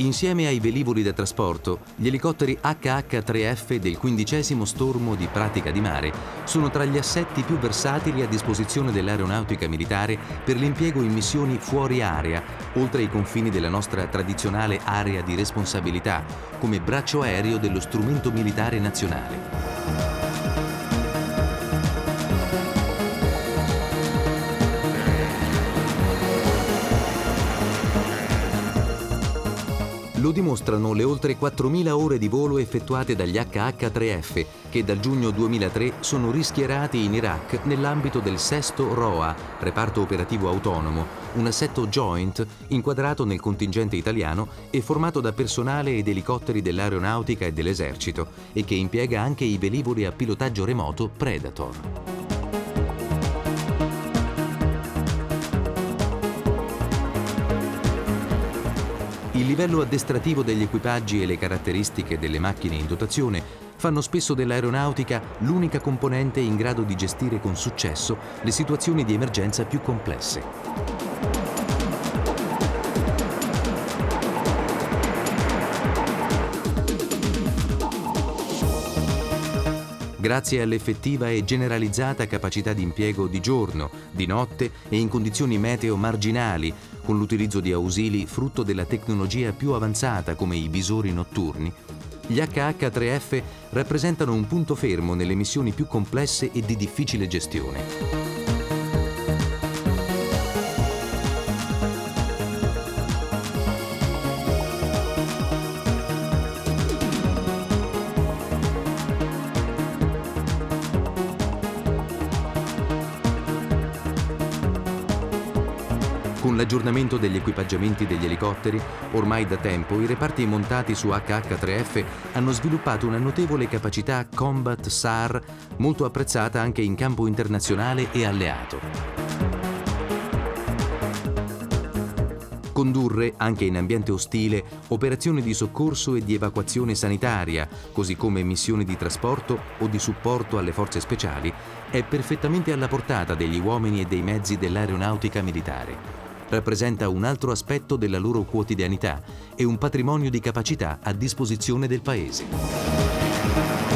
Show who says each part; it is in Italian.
Speaker 1: Insieme ai velivoli da trasporto, gli elicotteri HH-3F del quindicesimo stormo di pratica di mare sono tra gli assetti più versatili a disposizione dell'aeronautica militare per l'impiego in missioni fuori area, oltre ai confini della nostra tradizionale area di responsabilità, come braccio aereo dello strumento militare nazionale. Lo dimostrano le oltre 4.000 ore di volo effettuate dagli HH-3F, che dal giugno 2003 sono rischierati in Iraq nell'ambito del sesto ROA, reparto operativo autonomo, un assetto joint inquadrato nel contingente italiano e formato da personale ed elicotteri dell'aeronautica e dell'esercito e che impiega anche i velivoli a pilotaggio remoto Predator. Il livello addestrativo degli equipaggi e le caratteristiche delle macchine in dotazione fanno spesso dell'aeronautica l'unica componente in grado di gestire con successo le situazioni di emergenza più complesse. grazie all'effettiva e generalizzata capacità di impiego di giorno, di notte e in condizioni meteo marginali, con l'utilizzo di ausili frutto della tecnologia più avanzata come i visori notturni, gli HH3F rappresentano un punto fermo nelle missioni più complesse e di difficile gestione. Con l'aggiornamento degli equipaggiamenti degli elicotteri, ormai da tempo i reparti montati su HH3F hanno sviluppato una notevole capacità combat SAR molto apprezzata anche in campo internazionale e alleato. Condurre, anche in ambiente ostile, operazioni di soccorso e di evacuazione sanitaria, così come missioni di trasporto o di supporto alle forze speciali, è perfettamente alla portata degli uomini e dei mezzi dell'aeronautica militare rappresenta un altro aspetto della loro quotidianità e un patrimonio di capacità a disposizione del Paese.